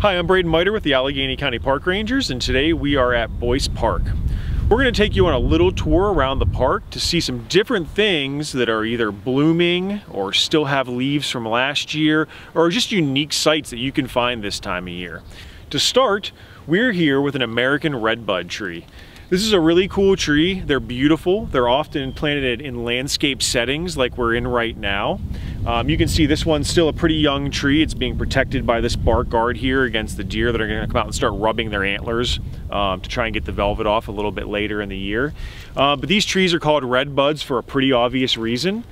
Hi, I'm Braden Miter with the Allegheny County Park Rangers, and today we are at Boyce Park. We're going to take you on a little tour around the park to see some different things that are either blooming or still have leaves from last year, or just unique sights that you can find this time of year. To start, we're here with an American redbud tree. This is a really cool tree. They're beautiful. They're often planted in landscape settings like we're in right now. Um, you can see this one's still a pretty young tree. It's being protected by this bark guard here against the deer that are gonna come out and start rubbing their antlers um, to try and get the velvet off a little bit later in the year. Uh, but these trees are called red buds for a pretty obvious reason.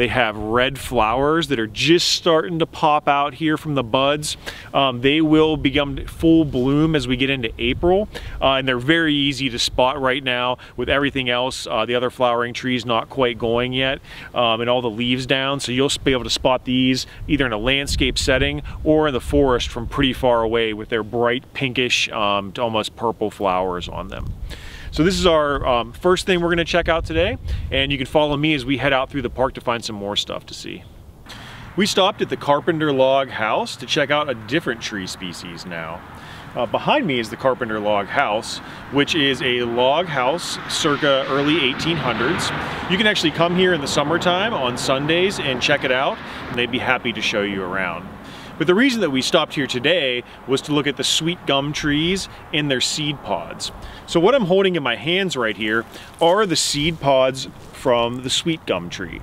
They have red flowers that are just starting to pop out here from the buds. Um, they will become full bloom as we get into April, uh, and they're very easy to spot right now with everything else, uh, the other flowering trees not quite going yet, um, and all the leaves down. So you'll be able to spot these either in a landscape setting or in the forest from pretty far away with their bright pinkish um, to almost purple flowers on them. So this is our um, first thing we're gonna check out today, and you can follow me as we head out through the park to find some more stuff to see. We stopped at the Carpenter Log House to check out a different tree species now. Uh, behind me is the Carpenter Log House, which is a log house circa early 1800s. You can actually come here in the summertime on Sundays and check it out, and they'd be happy to show you around. But the reason that we stopped here today was to look at the sweet gum trees and their seed pods. So what I'm holding in my hands right here are the seed pods from the sweet gum tree.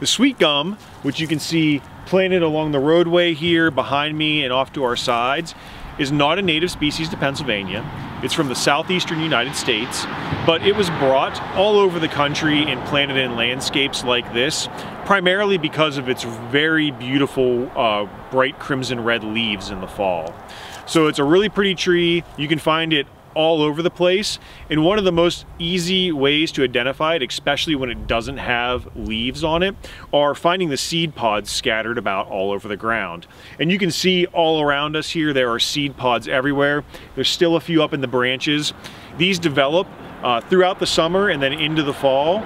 The sweet gum, which you can see planted along the roadway here behind me and off to our sides, is not a native species to Pennsylvania. It's from the southeastern United States, but it was brought all over the country and planted in landscapes like this, primarily because of its very beautiful uh, bright crimson red leaves in the fall. So it's a really pretty tree. You can find it all over the place. And one of the most easy ways to identify it, especially when it doesn't have leaves on it, are finding the seed pods scattered about all over the ground. And you can see all around us here, there are seed pods everywhere. There's still a few up in the branches. These develop uh, throughout the summer and then into the fall.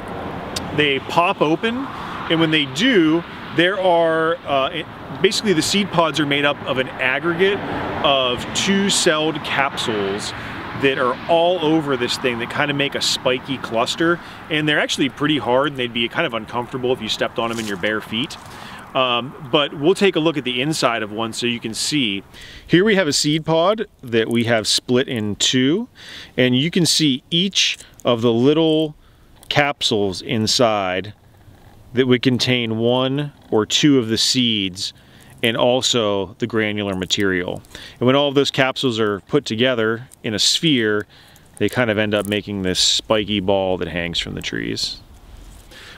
They pop open, and when they do, there are, uh, basically the seed pods are made up of an aggregate of two-celled capsules that are all over this thing that kind of make a spiky cluster and they're actually pretty hard and they'd be kind of uncomfortable if you stepped on them in your bare feet. Um, but we'll take a look at the inside of one so you can see. Here we have a seed pod that we have split in two and you can see each of the little capsules inside that would contain one or two of the seeds and also the granular material. And when all of those capsules are put together in a sphere, they kind of end up making this spiky ball that hangs from the trees.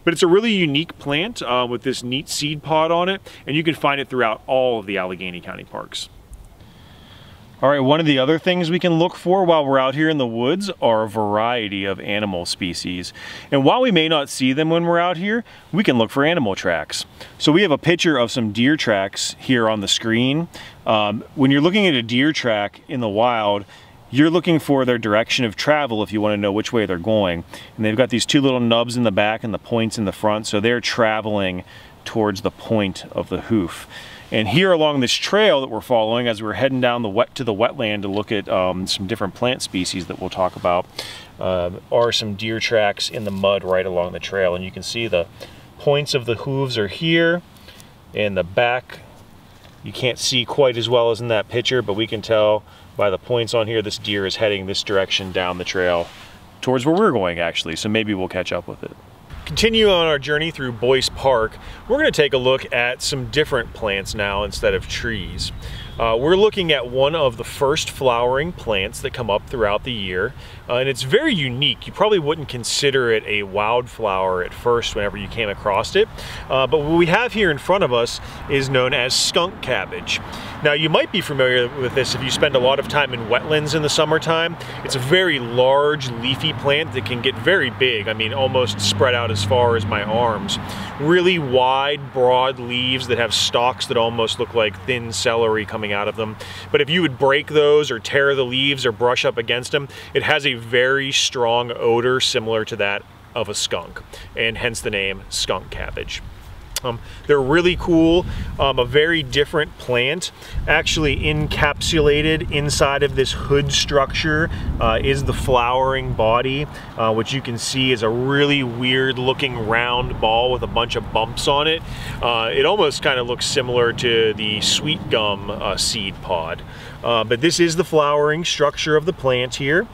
But it's a really unique plant uh, with this neat seed pod on it, and you can find it throughout all of the Allegheny County parks. All right, one of the other things we can look for while we're out here in the woods are a variety of animal species. And while we may not see them when we're out here, we can look for animal tracks. So we have a picture of some deer tracks here on the screen. Um, when you're looking at a deer track in the wild, you're looking for their direction of travel if you want to know which way they're going. And they've got these two little nubs in the back and the points in the front, so they're traveling towards the point of the hoof. And here along this trail that we're following as we're heading down the wet to the wetland to look at um, some different plant species that we'll talk about uh, are some deer tracks in the mud right along the trail. And you can see the points of the hooves are here and the back you can't see quite as well as in that picture, but we can tell by the points on here this deer is heading this direction down the trail towards where we're going actually, so maybe we'll catch up with it. Continue on our journey through Boyce Park, we're going to take a look at some different plants now instead of trees. Uh, we're looking at one of the first flowering plants that come up throughout the year, uh, and it's very unique. You probably wouldn't consider it a wildflower at first whenever you came across it, uh, but what we have here in front of us is known as skunk cabbage. Now you might be familiar with this if you spend a lot of time in wetlands in the summertime. It's a very large leafy plant that can get very big. I mean almost spread out as far as my arms. Really wide, broad leaves that have stalks that almost look like thin celery coming out of them. But if you would break those or tear the leaves or brush up against them, it has a very strong odor similar to that of a skunk, and hence the name skunk cabbage. Um, they're really cool, um, a very different plant. Actually encapsulated inside of this hood structure uh, is the flowering body, uh, which you can see is a really weird looking round ball with a bunch of bumps on it. Uh, it almost kind of looks similar to the sweet gum uh, seed pod. Uh, but this is the flowering structure of the plant here.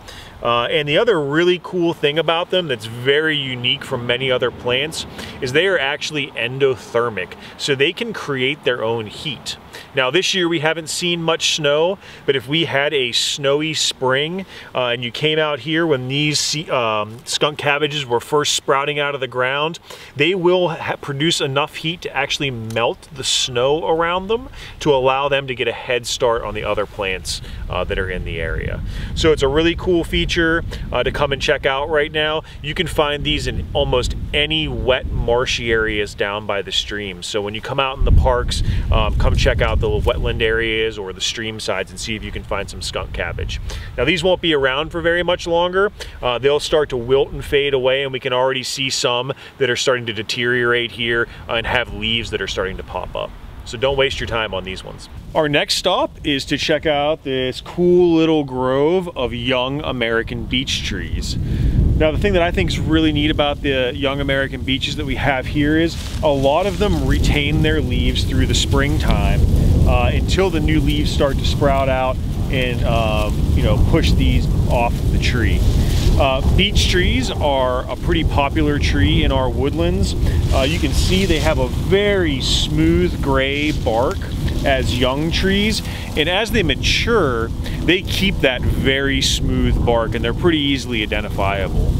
Uh, and the other really cool thing about them that's very unique from many other plants is they are actually endothermic. So they can create their own heat. Now this year we haven't seen much snow, but if we had a snowy spring uh, and you came out here when these um, skunk cabbages were first sprouting out of the ground, they will produce enough heat to actually melt the snow around them to allow them to get a head start on the other plants uh, that are in the area. So it's a really cool feature uh, to come and check out right now. You can find these in almost any wet marshy areas down by the stream. So when you come out in the parks, um, come check out the wetland areas or the stream sides and see if you can find some skunk cabbage. Now these won't be around for very much longer. Uh, they'll start to wilt and fade away and we can already see some that are starting to deteriorate here and have leaves that are starting to pop up. So don't waste your time on these ones. Our next stop is to check out this cool little grove of young American beech trees. Now the thing that I think is really neat about the young American beeches that we have here is a lot of them retain their leaves through the springtime uh, until the new leaves start to sprout out and um, you know push these off the tree. Uh, beech trees are a pretty popular tree in our woodlands. Uh, you can see they have a very smooth gray bark as young trees and as they mature they keep that very smooth bark and they're pretty easily identifiable.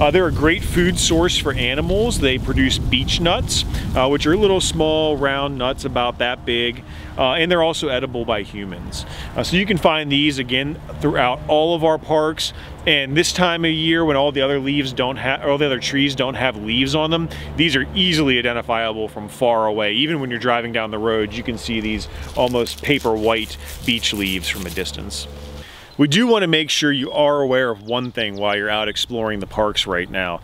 Uh, they're a great food source for animals. They produce beech nuts, uh, which are little small round nuts about that big, uh, and they're also edible by humans. Uh, so you can find these again throughout all of our parks. And this time of year when all the other leaves don't have, all the other trees don't have leaves on them, these are easily identifiable from far away. Even when you're driving down the road, you can see these almost paper white beech leaves from a distance. We do want to make sure you are aware of one thing while you're out exploring the parks right now.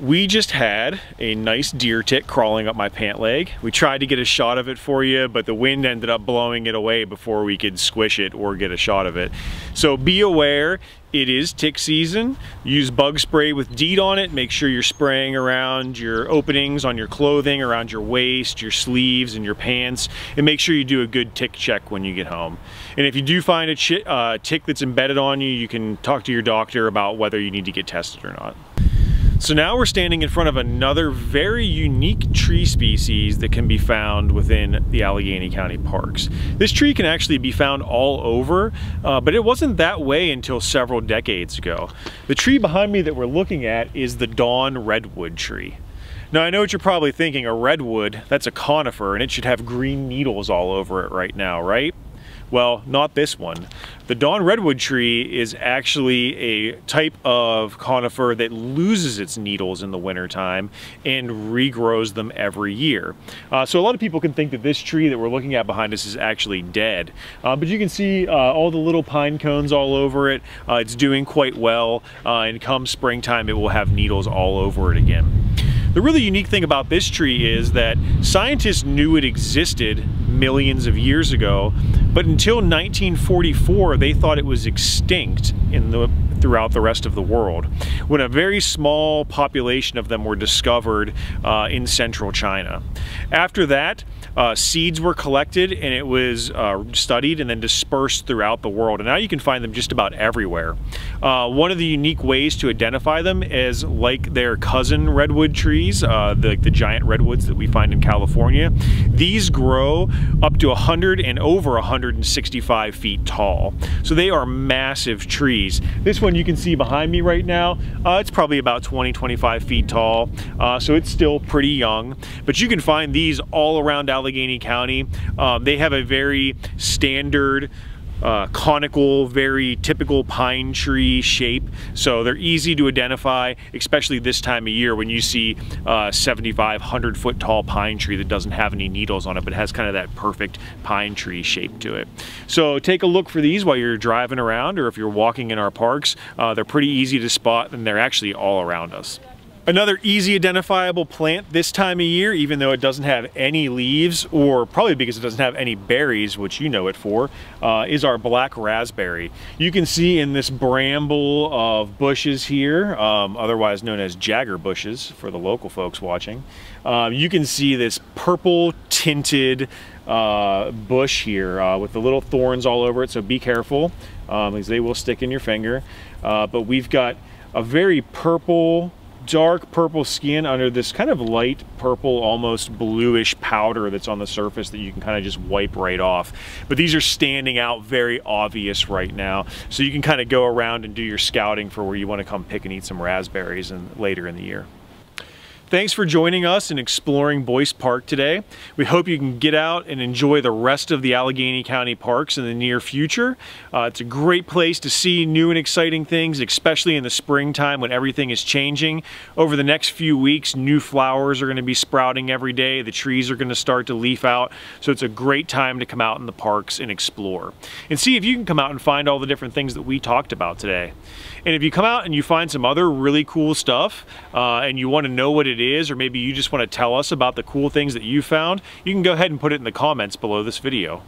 We just had a nice deer tick crawling up my pant leg. We tried to get a shot of it for you, but the wind ended up blowing it away before we could squish it or get a shot of it. So be aware, it is tick season. Use bug spray with DEET on it. Make sure you're spraying around your openings on your clothing, around your waist, your sleeves, and your pants. And make sure you do a good tick check when you get home. And if you do find a uh, tick that's embedded on you, you can talk to your doctor about whether you need to get tested or not. So now we're standing in front of another very unique tree species that can be found within the Allegheny County parks. This tree can actually be found all over, uh, but it wasn't that way until several decades ago. The tree behind me that we're looking at is the Dawn Redwood tree. Now I know what you're probably thinking, a redwood, that's a conifer and it should have green needles all over it right now, right? Well, not this one. The Dawn Redwood tree is actually a type of conifer that loses its needles in the wintertime and regrows them every year. Uh, so a lot of people can think that this tree that we're looking at behind us is actually dead. Uh, but you can see uh, all the little pine cones all over it. Uh, it's doing quite well uh, and come springtime it will have needles all over it again. The really unique thing about this tree is that scientists knew it existed millions of years ago, but until 1944 they thought it was extinct in the throughout the rest of the world when a very small population of them were discovered uh, in central China. After that, uh, seeds were collected and it was uh, studied and then dispersed throughout the world. And now you can find them just about everywhere. Uh, one of the unique ways to identify them is like their cousin redwood trees, uh, the, the giant redwoods that we find in California. These grow up to 100 and over 165 feet tall. So they are massive trees. This one you can see behind me right now, uh, it's probably about 20, 25 feet tall. Uh, so it's still pretty young, but you can find these all around Allegheny County. Um, they have a very standard uh, conical, very typical pine tree shape. So they're easy to identify, especially this time of year when you see uh, 75, 100 foot tall pine tree that doesn't have any needles on it, but has kind of that perfect pine tree shape to it. So take a look for these while you're driving around or if you're walking in our parks. Uh, they're pretty easy to spot and they're actually all around us. Another easy identifiable plant this time of year, even though it doesn't have any leaves, or probably because it doesn't have any berries, which you know it for, uh, is our black raspberry. You can see in this bramble of bushes here, um, otherwise known as jagger bushes for the local folks watching, um, you can see this purple tinted uh, bush here uh, with the little thorns all over it, so be careful um, because they will stick in your finger. Uh, but we've got a very purple dark purple skin under this kind of light purple, almost bluish powder that's on the surface that you can kind of just wipe right off. But these are standing out very obvious right now. So you can kind of go around and do your scouting for where you want to come pick and eat some raspberries and later in the year. Thanks for joining us in exploring Boyce Park today. We hope you can get out and enjoy the rest of the Allegheny County parks in the near future. Uh, it's a great place to see new and exciting things, especially in the springtime when everything is changing. Over the next few weeks, new flowers are going to be sprouting every day. The trees are going to start to leaf out. So it's a great time to come out in the parks and explore. And see if you can come out and find all the different things that we talked about today. And if you come out and you find some other really cool stuff uh, and you want to know what it is, or maybe you just want to tell us about the cool things that you found, you can go ahead and put it in the comments below this video.